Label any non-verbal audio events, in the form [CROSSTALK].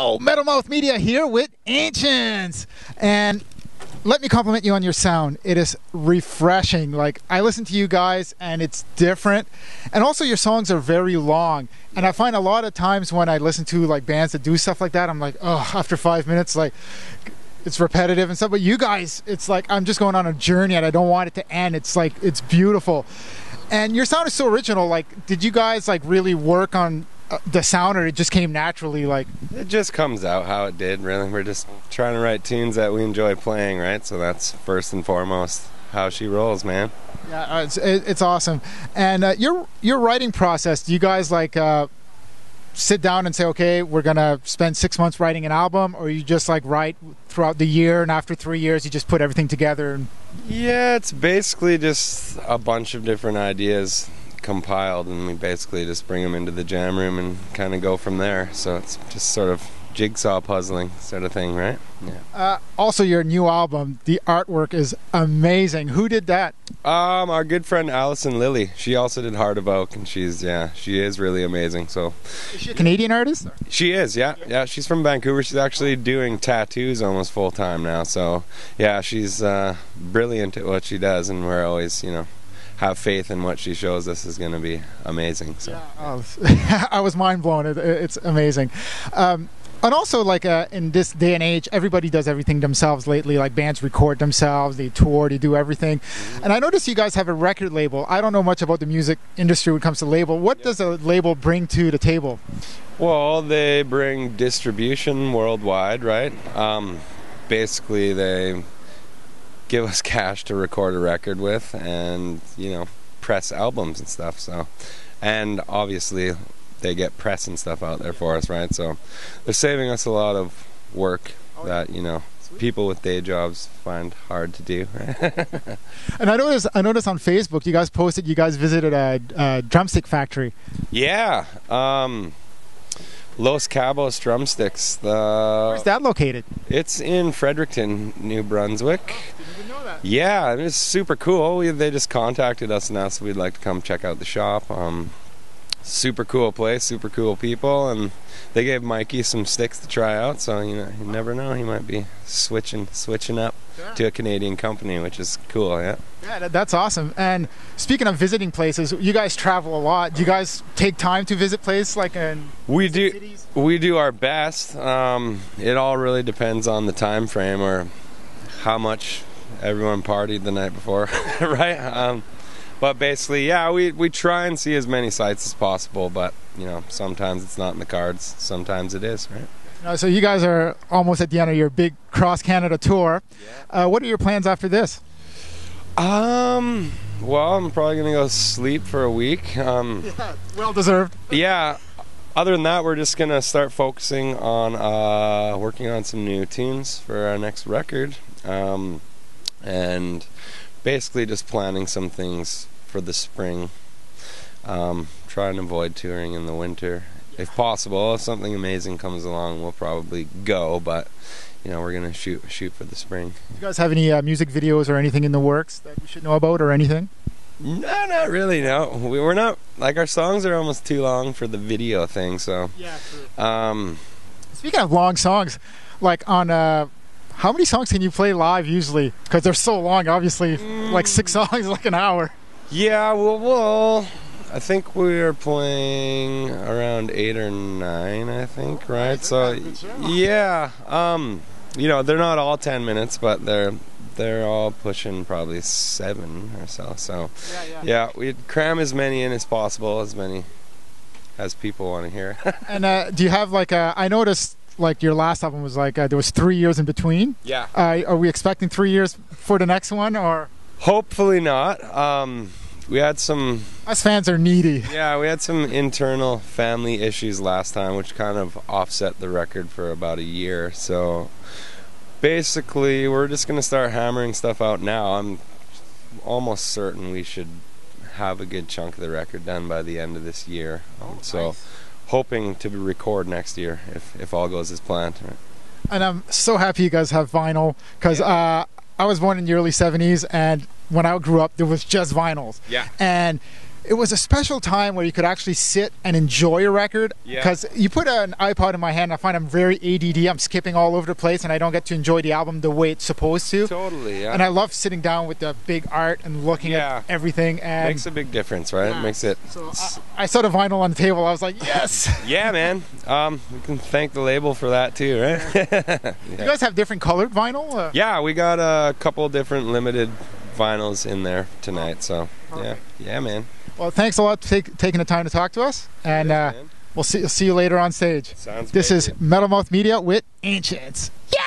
Yo, Metal Mouth Media here with Anciients. And let me compliment you on your sound. It is refreshing. Like, I listen to you guys and it's different. And also, your songs are very long. And I find a lot of times when I listen to like bands that do stuff like that, I'm like, oh, after five minutes, like, it's repetitive and stuff. But you guys, it's like I'm just going on a journey and I don't want it to end. It's like, it's beautiful. And your sound is so original. Like, did you guys like really work on the sound or it just came naturally like It just comes out how it did, really. We're just trying to write tunes that we enjoy playing, right? So that's first and foremost how she rolls, man. yeah uh, it's, it, it's awesome and uh, your your writing process do you guys like uh sit down and say okay we're gonna spend six months writing an album or you just like write throughout the year and after three years you just put everything together and Yeah, it's basically just a bunch of different ideas compiled, and we basically just bring them into the jam room and kind of go from there. So it's just sort of jigsaw puzzling sort of thing, right? Yeah. uh, also your new album the artwork is amazing who did that Um, our good friend Allison Lilly, she also did Heart of Oak, and she's yeah, she is really amazing. So is she a canadian artist She is, yeah, yeah. She's from Vancouver. She's actually doing tattoos almost full time now. So, yeah, she's uh, brilliant at what she does, and we're always, you know, have faith in what she shows us is going to be amazing. So, Oh, [LAUGHS] I was mind blown. It, it's amazing. Um, and also, like uh, in this day and age, everybody does everything themselves lately. Like bands record themselves, they tour, they do everything. And I noticed you guys have a record label. I don't know much about the music industry when it comes to label. What does a label bring to the table? well, they bring distribution worldwide, right? Um, basically, they give us cash to record a record with, and you know, press albums and stuff. So, and obviously, they get press and stuff out there for us, right? So, they're saving us a lot of work that you know people with day jobs find hard to do. [LAUGHS] And I noticed, I noticed on Facebook, you guys posted you guys visited a, a drumstick factory. yeah. Um, Los Cabos drumsticks. The Where's that located? It's in Fredericton, New Brunswick. Yeah, it was super cool. We, they just contacted us and asked if we'd like to come check out the shop. Um, super cool place, super cool people, and they gave Mikey some sticks to try out. So you know, you never know, he might be switching switching up to a Canadian company, which is cool. Yeah. Yeah, that's awesome. And speaking of visiting places, you guys travel a lot. Do you guys take time to visit places like in We do cities? we do our best. Um, it all really depends on the time frame or how much everyone partied the night before, [LAUGHS] right? Um, but basically, yeah, we we try and see as many sites as possible. But you know, sometimes it's not in the cards. Sometimes it is, right? No, so you guys are almost at the end of your big cross Canada tour. Uh, what are your plans after this? Um. Well, I'm probably gonna go sleep for a week. Um, [LAUGHS] Yeah, well deserved. yeah other than that we're just gonna start focusing on uh, working on some new tunes for our next record um, and basically just planning some things for the spring. Um, try and avoid touring in the winter. If possible if something amazing comes along we'll probably go but you know we're gonna shoot shoot for the spring. Do you guys have any uh, music videos or anything in the works that we should know about or anything? no not really no. We, we're not like our songs are almost too long for the video thing so Yeah, true. um, Speaking of long songs, like on uh, how many songs can you play live usually? Because they're so long, obviously, like six songs, like an hour. Yeah, well, well, I think we are playing around eight or nine. I think, right? So, yeah, um, you know, they're not all ten minutes, but they're they're all pushing probably seven or so. So, Yeah, yeah. yeah, we'd cram as many in as possible, as many as people want to hear. [LAUGHS] And uh, do you have like a? I noticed like your last album was like uh, there was three years in between. yeah. Uh, are we expecting three years for the next one, or Hopefully not. Um, we had some us fans are needy? [LAUGHS] Yeah, we had some internal family issues last time, which kind of offset the record for about a year. So basically, we're just going to start hammering stuff out now. I'm almost certain we should have a good chunk of the record done by the end of this year. Um, so hoping to record next year if, if all goes as planned. And I'm so happy you guys have vinyl because uh, I was born in the early '70s, and when I grew up, there was just vinyls. Yeah. And it was a special time where you could actually sit and enjoy a record Yeah. because you put an iPod in my hand, I find I'm very ADD. I'm skipping all over the place, and I don't get to enjoy the album the way it's supposed to. Totally, yeah. And I love sitting down with the big art and looking Yeah. at everything. And Makes a big difference, right? Yeah. Makes it. so I, I saw the vinyl on the table. I was like, yes. [LAUGHS] Yeah, man. Um, we can thank the label for that too, right? [LAUGHS] You guys have different colored vinyl. Uh, yeah, we got a couple different limited vinyls in there tonight, so yeah, yeah, man. Well, thanks a lot for take, taking the time to talk to us, and uh, we'll see, see you later on stage. Sounds This great, is. Metal Mouth Media with Anciients. Yeah.